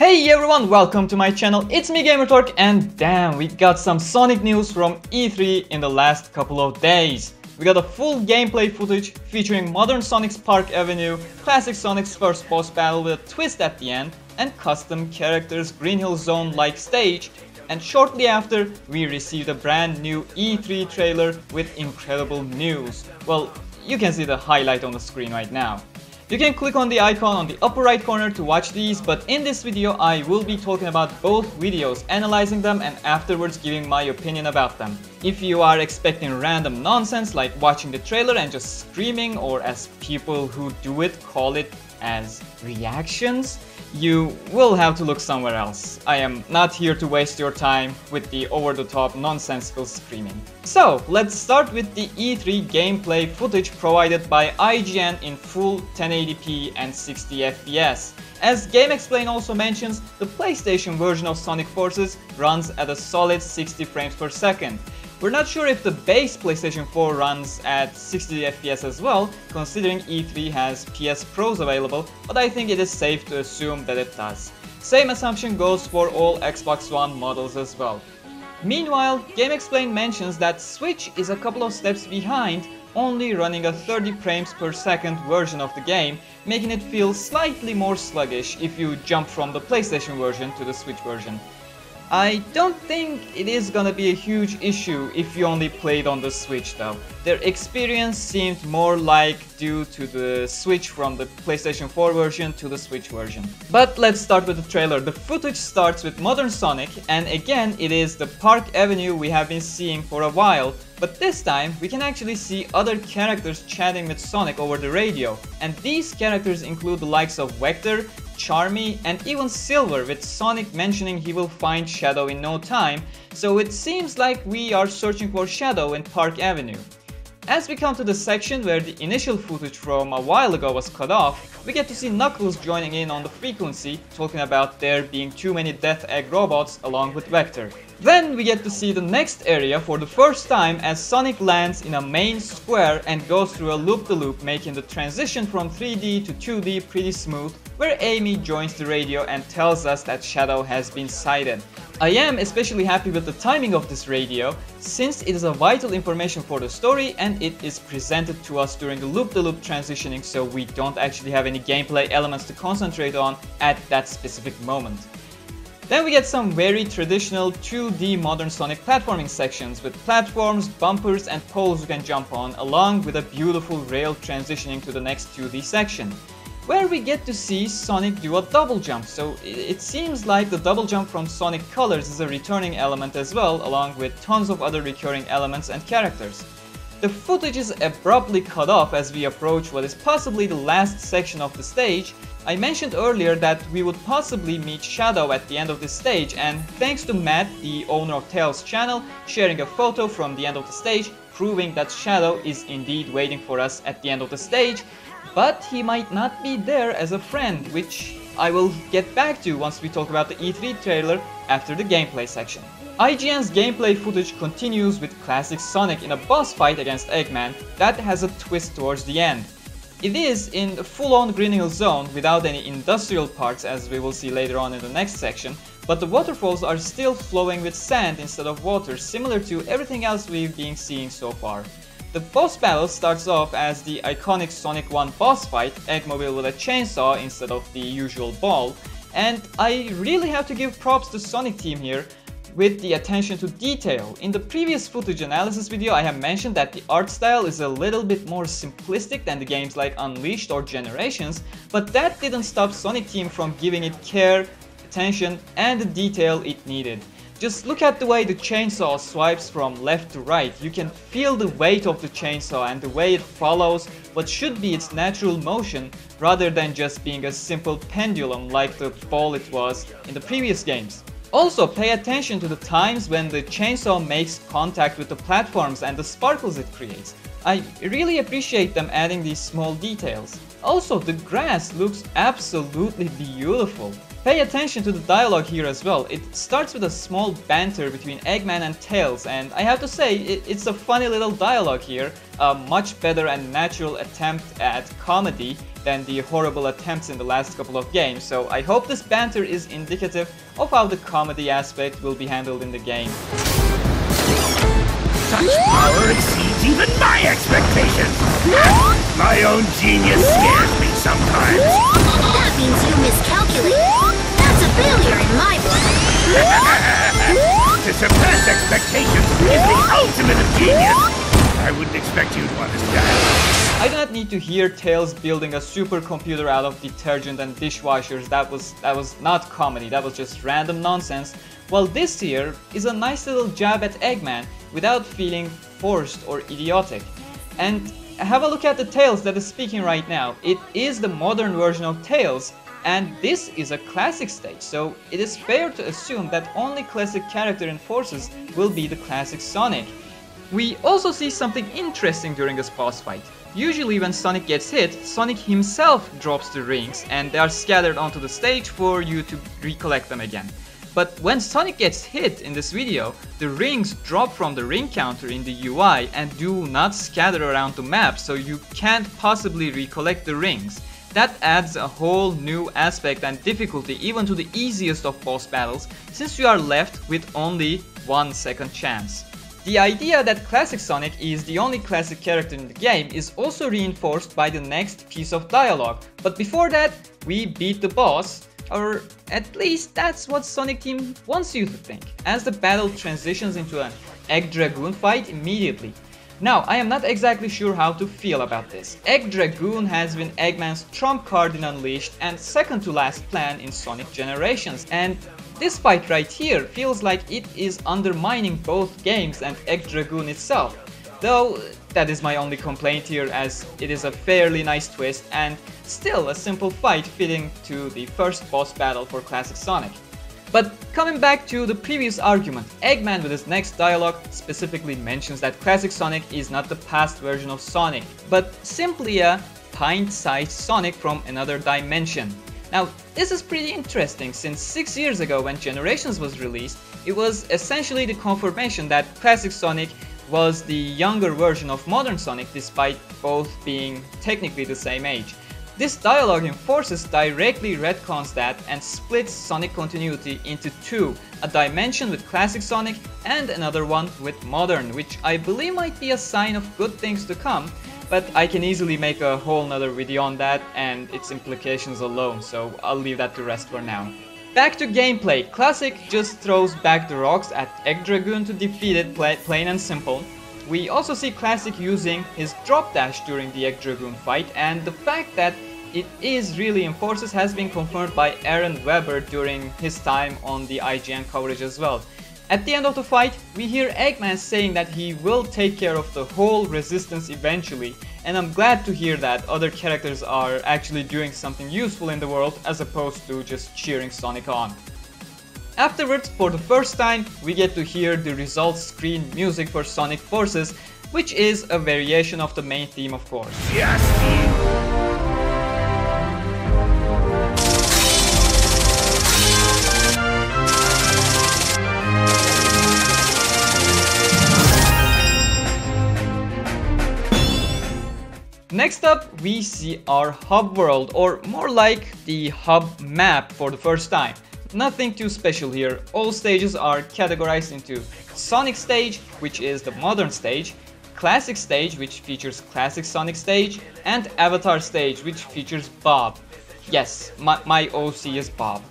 Hey everyone, welcome to my channel. It's me Gamerturk and damn, we got some Sonic news from E3 in the last couple of days. We got a full gameplay footage featuring modern Sonic's Park Avenue, classic Sonic's first boss battle with a twist at the end, and custom characters Green Hill Zone-like stage. And shortly after, we received a brand new E3 trailer with incredible news. Well, you can see the highlight on the screen right now. You can click on the icon on the upper right corner to watch these, but in this video I will be talking about both videos, analyzing them and afterwards giving my opinion about them. If you are expecting random nonsense like watching the trailer and just screaming or as people who do it call it as reactions, you will have to look somewhere else. I am not here to waste your time with the over-the-top nonsensical screaming. So, let's start with the E3 gameplay footage provided by IGN in full 1080p and 60 FPS. As GameXplain also mentions, the PlayStation version of Sonic Forces runs at a solid 60 frames per second, we're not sure if the base PlayStation 4 runs at 60 FPS as well, considering E3 has PS Pros available, but I think it is safe to assume that it does. Same assumption goes for all Xbox One models as well. Meanwhile, GameXplain mentions that Switch is a couple of steps behind, only running a 30 frames per second version of the game, making it feel slightly more sluggish if you jump from the PlayStation version to the Switch version. I don't think it is gonna be a huge issue if you only played on the Switch though. Their experience seemed more like due to the switch from the PlayStation 4 version to the Switch version. But let's start with the trailer. The footage starts with modern Sonic and again it is the Park Avenue we have been seeing for a while but this time, we can actually see other characters chatting with Sonic over the radio. And these characters include the likes of Vector, Charmy, and even Silver with Sonic mentioning he will find Shadow in no time, so it seems like we are searching for Shadow in Park Avenue. As we come to the section where the initial footage from a while ago was cut off, we get to see Knuckles joining in on the frequency, talking about there being too many Death Egg robots along with Vector. Then we get to see the next area for the first time as Sonic lands in a main square and goes through a loop-the-loop -loop, making the transition from 3D to 2D pretty smooth, where Amy joins the radio and tells us that Shadow has been sighted. I am especially happy with the timing of this radio, since it is a vital information for the story and it is presented to us during the loop-the-loop -loop transitioning so we don't actually have any gameplay elements to concentrate on at that specific moment. Then we get some very traditional 2D modern Sonic platforming sections with platforms, bumpers and poles you can jump on along with a beautiful rail transitioning to the next 2D section where we get to see Sonic do a double jump. So it seems like the double jump from Sonic Colors is a returning element as well, along with tons of other recurring elements and characters. The footage is abruptly cut off as we approach what is possibly the last section of the stage, I mentioned earlier that we would possibly meet Shadow at the end of this stage and thanks to Matt, the owner of Tails channel, sharing a photo from the end of the stage proving that Shadow is indeed waiting for us at the end of the stage, but he might not be there as a friend, which I will get back to once we talk about the E3 trailer after the gameplay section. IGN's gameplay footage continues with classic Sonic in a boss fight against Eggman that has a twist towards the end. It is in the full-on Green Hill Zone without any industrial parts as we will see later on in the next section, but the waterfalls are still flowing with sand instead of water, similar to everything else we've been seeing so far. The boss battle starts off as the iconic Sonic 1 boss fight, Eggmobile with a chainsaw instead of the usual ball, and I really have to give props to Sonic team here with the attention to detail. In the previous footage analysis video I have mentioned that the art style is a little bit more simplistic than the games like Unleashed or Generations, but that didn't stop Sonic Team from giving it care, attention and the detail it needed. Just look at the way the chainsaw swipes from left to right. You can feel the weight of the chainsaw and the way it follows what should be its natural motion rather than just being a simple pendulum like the ball it was in the previous games. Also, pay attention to the times when the chainsaw makes contact with the platforms and the sparkles it creates. I really appreciate them adding these small details. Also, the grass looks absolutely beautiful. Pay attention to the dialogue here as well. It starts with a small banter between Eggman and Tails and I have to say it's a funny little dialogue here, a much better and natural attempt at comedy than the horrible attempts in the last couple of games, so I hope this banter is indicative of how the comedy aspect will be handled in the game. Such power exceeds even my expectations! My own genius scares me sometimes! That means you miscalculate. That's a failure in my book. to surpass expectations is the ultimate of genius! I wouldn't expect you to understand. I do not need to hear Tails building a supercomputer out of detergent and dishwashers. That was that was not comedy. That was just random nonsense. While this here is a nice little jab at Eggman without feeling forced or idiotic. And have a look at the Tails that is speaking right now. It is the modern version of Tails, and this is a classic stage, so it is fair to assume that only classic character in Forces will be the classic Sonic. We also see something interesting during this boss fight. Usually when Sonic gets hit, Sonic himself drops the rings and they are scattered onto the stage for you to recollect them again. But when Sonic gets hit in this video, the rings drop from the ring counter in the UI and do not scatter around the map so you can't possibly recollect the rings. That adds a whole new aspect and difficulty even to the easiest of boss battles since you are left with only one second chance. The idea that Classic Sonic is the only classic character in the game is also reinforced by the next piece of dialogue, but before that, we beat the boss, or at least that's what Sonic Team wants you to think, as the battle transitions into an Egg Dragoon fight immediately. Now, I am not exactly sure how to feel about this. Egg Dragoon has been Eggman's trump card in Unleashed and second to last plan in Sonic Generations, and this fight right here feels like it is undermining both games and Egg Dragoon itself. Though that is my only complaint here as it is a fairly nice twist and still a simple fight fitting to the first boss battle for Classic Sonic. But coming back to the previous argument, Eggman with his next dialogue specifically mentions that Classic Sonic is not the past version of Sonic, but simply a pint-sized Sonic from another dimension. Now, this is pretty interesting since 6 years ago when Generations was released, it was essentially the confirmation that Classic Sonic was the younger version of modern Sonic despite both being technically the same age. This dialogue in Forces directly retcons that and splits Sonic continuity into two, a dimension with classic Sonic and another one with modern, which I believe might be a sign of good things to come, but I can easily make a whole nother video on that and its implications alone, so I'll leave that to rest for now. Back to gameplay, Classic just throws back the rocks at Egg Dragoon to defeat it plain and simple. We also see Classic using his drop dash during the Egg Dragoon fight and the fact that it is really in Forces has been confirmed by Aaron Webber during his time on the IGN coverage as well. At the end of the fight, we hear Eggman saying that he will take care of the whole resistance eventually, and I'm glad to hear that other characters are actually doing something useful in the world as opposed to just cheering Sonic on. Afterwards, for the first time, we get to hear the results screen music for Sonic Forces, which is a variation of the main theme of course. Yes, Next up, we see our hub world, or more like the hub map for the first time. Nothing too special here, all stages are categorized into Sonic Stage, which is the modern stage, Classic Stage, which features Classic Sonic Stage, and Avatar Stage, which features Bob. Yes, my, my OC is Bob.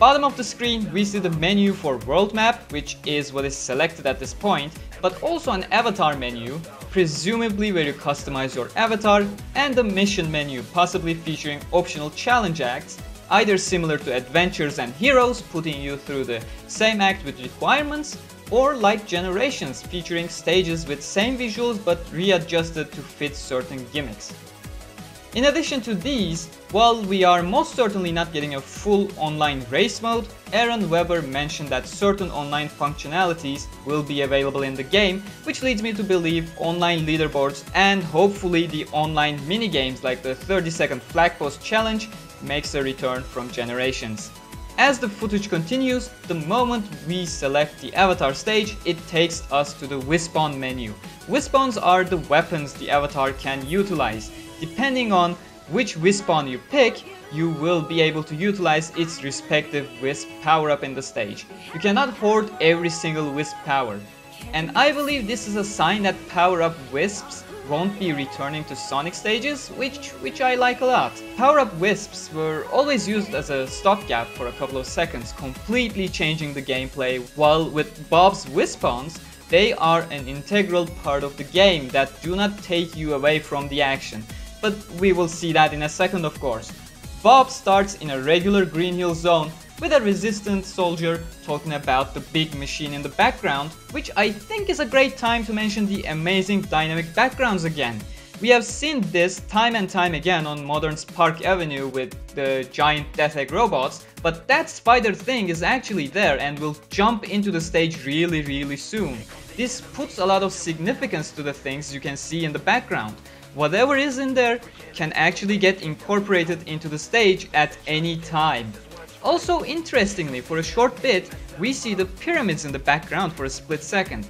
Bottom of the screen, we see the menu for World Map, which is what is selected at this point, but also an Avatar menu, presumably where you customize your avatar, and the mission menu, possibly featuring optional challenge acts, either similar to Adventures and Heroes, putting you through the same act with requirements, or like Generations, featuring stages with same visuals but readjusted to fit certain gimmicks. In addition to these, while we are most certainly not getting a full online race mode, Aaron Webber mentioned that certain online functionalities will be available in the game, which leads me to believe online leaderboards and hopefully the online minigames like the 30 second flag post challenge makes a return from Generations. As the footage continues, the moment we select the avatar stage, it takes us to the Wispon menu. Wispons are the weapons the avatar can utilize. Depending on which Wispon you pick, you will be able to utilize its respective Wisp power-up in the stage. You cannot hoard every single Wisp power. And I believe this is a sign that power-up Wisps won't be returning to Sonic stages, which, which I like a lot. Power-up Wisps were always used as a stopgap for a couple of seconds, completely changing the gameplay, while with Bob's Wispons, they are an integral part of the game that do not take you away from the action. But we will see that in a second of course. Bob starts in a regular Green Hill zone with a resistant soldier talking about the big machine in the background, which I think is a great time to mention the amazing dynamic backgrounds again. We have seen this time and time again on Modern's Park Avenue with the giant Death Egg robots, but that spider thing is actually there and will jump into the stage really really soon. This puts a lot of significance to the things you can see in the background. Whatever is in there can actually get incorporated into the stage at any time. Also interestingly, for a short bit, we see the pyramids in the background for a split second.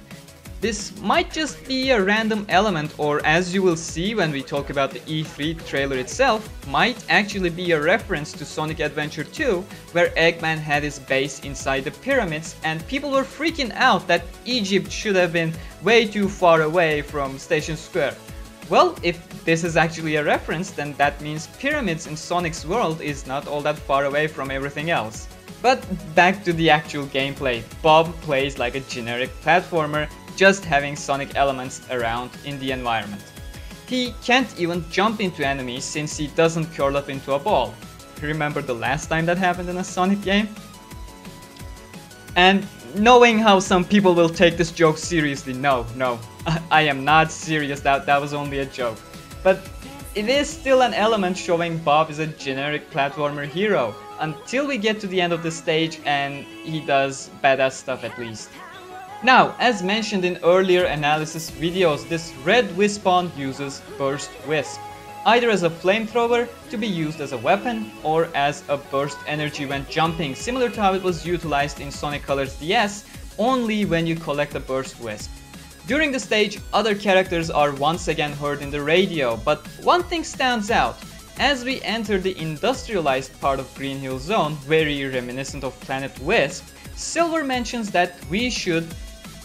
This might just be a random element or as you will see when we talk about the E3 trailer itself, might actually be a reference to Sonic Adventure 2 where Eggman had his base inside the pyramids and people were freaking out that Egypt should have been way too far away from Station Square. Well, if this is actually a reference, then that means pyramids in Sonic's world is not all that far away from everything else. But back to the actual gameplay, Bob plays like a generic platformer, just having Sonic elements around in the environment. He can't even jump into enemies since he doesn't curl up into a ball. Remember the last time that happened in a Sonic game? And knowing how some people will take this joke seriously, no, no, I am not serious, that, that was only a joke. But it is still an element showing Bob is a generic platformer hero, until we get to the end of the stage and he does badass stuff at least. Now, as mentioned in earlier analysis videos, this red Wispon uses Burst Wisp, either as a flamethrower to be used as a weapon or as a burst energy when jumping, similar to how it was utilized in Sonic Colors DS, only when you collect a Burst Wisp. During the stage, other characters are once again heard in the radio, but one thing stands out. As we enter the industrialized part of Green Hill Zone, very reminiscent of Planet Wisp, Silver mentions that we should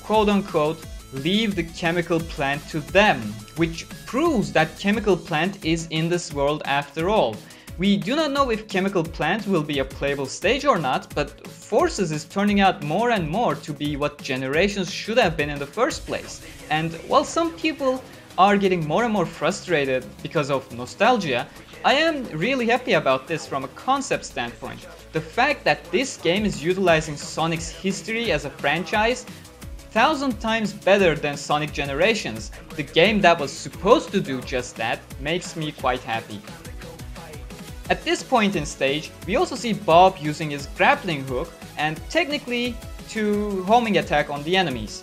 quote unquote leave the chemical plant to them, which proves that chemical plant is in this world after all. We do not know if Chemical Plant will be a playable stage or not, but Forces is turning out more and more to be what Generations should have been in the first place. And while some people are getting more and more frustrated because of nostalgia, I am really happy about this from a concept standpoint. The fact that this game is utilizing Sonic's history as a franchise thousand times better than Sonic Generations, the game that was supposed to do just that, makes me quite happy. At this point in stage, we also see Bob using his grappling hook and technically to homing attack on the enemies.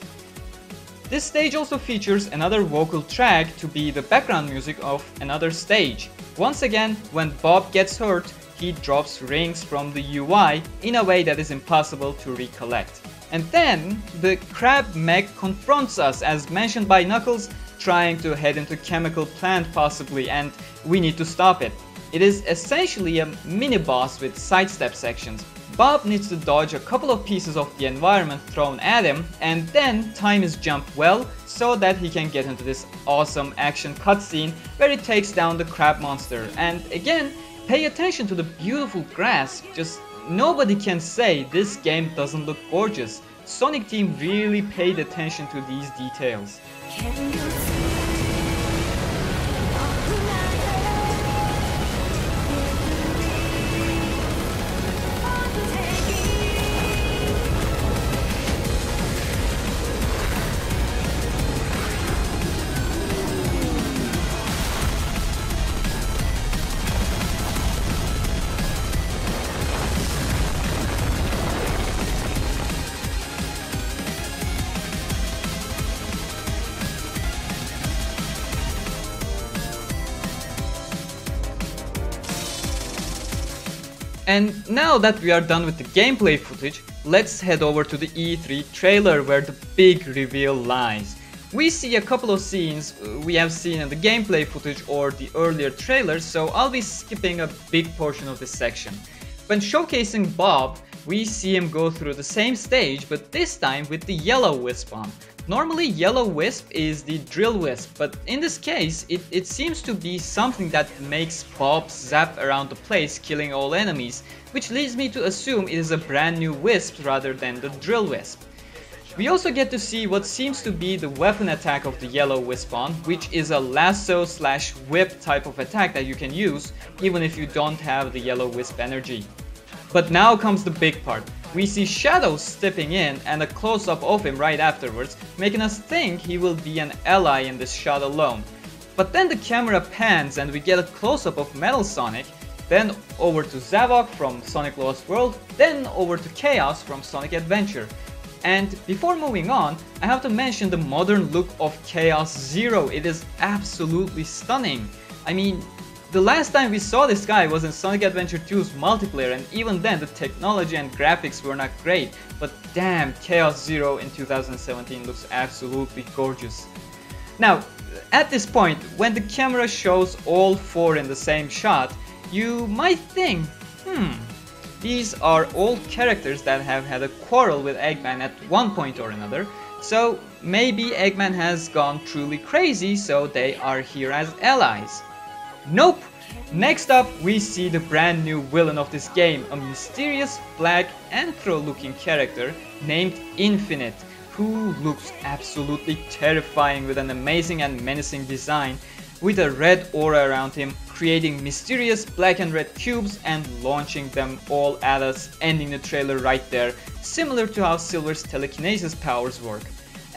This stage also features another vocal track to be the background music of another stage. Once again, when Bob gets hurt, he drops rings from the UI in a way that is impossible to recollect. And then, the crab mech confronts us as mentioned by Knuckles, trying to head into chemical plant possibly and we need to stop it. It is essentially a mini-boss with sidestep sections. Bob needs to dodge a couple of pieces of the environment thrown at him and then time is jumped well so that he can get into this awesome action cutscene where he takes down the crab monster and again pay attention to the beautiful grass, just nobody can say this game doesn't look gorgeous. Sonic Team really paid attention to these details. And now that we are done with the gameplay footage, let's head over to the E3 trailer where the big reveal lies. We see a couple of scenes uh, we have seen in the gameplay footage or the earlier trailers, so I'll be skipping a big portion of this section. When showcasing Bob, we see him go through the same stage, but this time with the yellow Wispon. Normally yellow wisp is the drill wisp, but in this case it, it seems to be something that makes Bob zap around the place killing all enemies, which leads me to assume it is a brand new wisp rather than the drill wisp. We also get to see what seems to be the weapon attack of the yellow wisp Wispon, which is a lasso slash whip type of attack that you can use even if you don't have the yellow wisp energy. But now comes the big part. We see Shadow stepping in and a close-up of him right afterwards, making us think he will be an ally in this shot alone. But then the camera pans and we get a close-up of Metal Sonic, then over to Zavok from Sonic Lost World, then over to Chaos from Sonic Adventure. And before moving on, I have to mention the modern look of Chaos Zero. It is absolutely stunning. I mean, the last time we saw this guy was in Sonic Adventure 2's multiplayer and even then the technology and graphics were not great, but damn, Chaos Zero in 2017 looks absolutely gorgeous. Now, at this point, when the camera shows all four in the same shot, you might think, hmm, these are all characters that have had a quarrel with Eggman at one point or another, so maybe Eggman has gone truly crazy so they are here as allies. Nope! Next up, we see the brand new villain of this game, a mysterious black anthro looking character named Infinite, who looks absolutely terrifying with an amazing and menacing design with a red aura around him, creating mysterious black and red cubes and launching them all at us, ending the trailer right there, similar to how Silver's telekinesis powers work.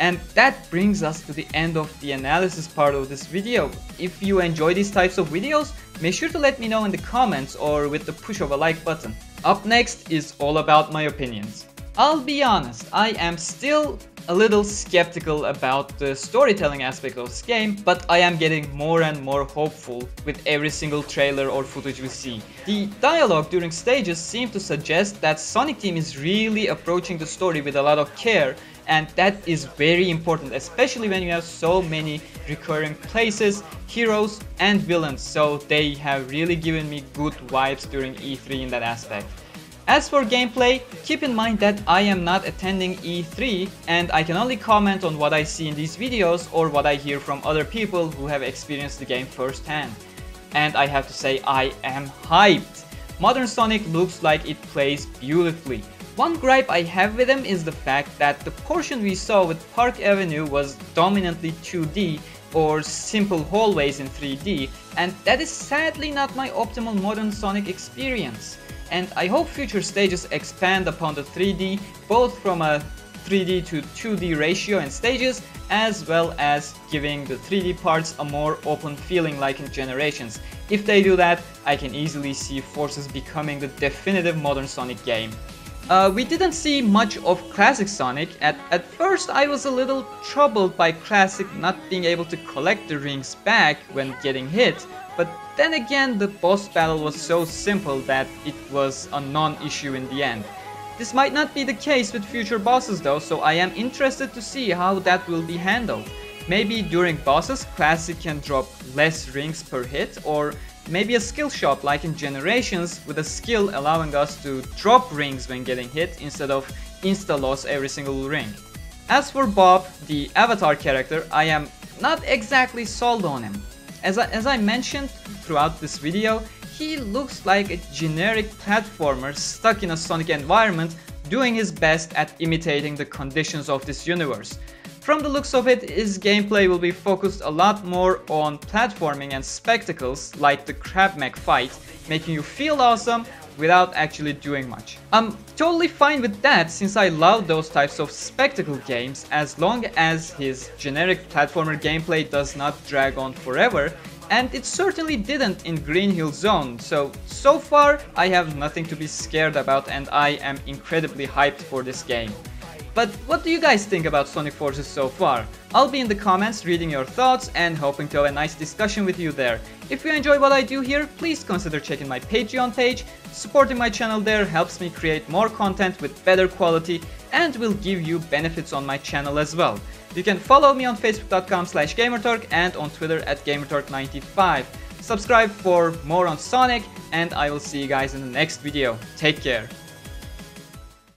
And that brings us to the end of the analysis part of this video. If you enjoy these types of videos, make sure to let me know in the comments or with the push of a like button. Up next is all about my opinions. I'll be honest, I am still a little skeptical about the storytelling aspect of this game, but I am getting more and more hopeful with every single trailer or footage we see. The dialogue during stages seems to suggest that Sonic Team is really approaching the story with a lot of care and that is very important especially when you have so many recurring places, heroes and villains so they have really given me good vibes during E3 in that aspect. As for gameplay, keep in mind that I am not attending E3 and I can only comment on what I see in these videos or what I hear from other people who have experienced the game firsthand. And I have to say I am hyped. Modern Sonic looks like it plays beautifully. One gripe I have with them is the fact that the portion we saw with Park Avenue was dominantly 2D or simple hallways in 3D and that is sadly not my optimal modern Sonic experience and I hope future stages expand upon the 3D both from a 3D to 2D ratio in stages as well as giving the 3D parts a more open feeling like in Generations. If they do that, I can easily see Forces becoming the definitive modern Sonic game. Uh, we didn't see much of Classic Sonic. At, at first I was a little troubled by Classic not being able to collect the rings back when getting hit, but then again, the boss battle was so simple that it was a non-issue in the end. This might not be the case with future bosses though, so I am interested to see how that will be handled. Maybe during bosses, Classic can drop less rings per hit, or maybe a skill shop like in Generations with a skill allowing us to drop rings when getting hit instead of insta-loss every single ring. As for Bob, the avatar character, I am not exactly sold on him. As I, as I mentioned throughout this video, he looks like a generic platformer stuck in a Sonic environment doing his best at imitating the conditions of this universe. From the looks of it, his gameplay will be focused a lot more on platforming and spectacles like the Crab Mech fight, making you feel awesome without actually doing much. I'm totally fine with that since I love those types of spectacle games as long as his generic platformer gameplay does not drag on forever and it certainly didn't in Green Hill Zone, so so far I have nothing to be scared about and I am incredibly hyped for this game. But what do you guys think about Sonic Forces so far? I'll be in the comments reading your thoughts and hoping to have a nice discussion with you there. If you enjoy what I do here, please consider checking my Patreon page. Supporting my channel there helps me create more content with better quality and will give you benefits on my channel as well. You can follow me on facebook.com slash gamerturk and on Twitter at gamerturk95. Subscribe for more on Sonic and I will see you guys in the next video. Take care.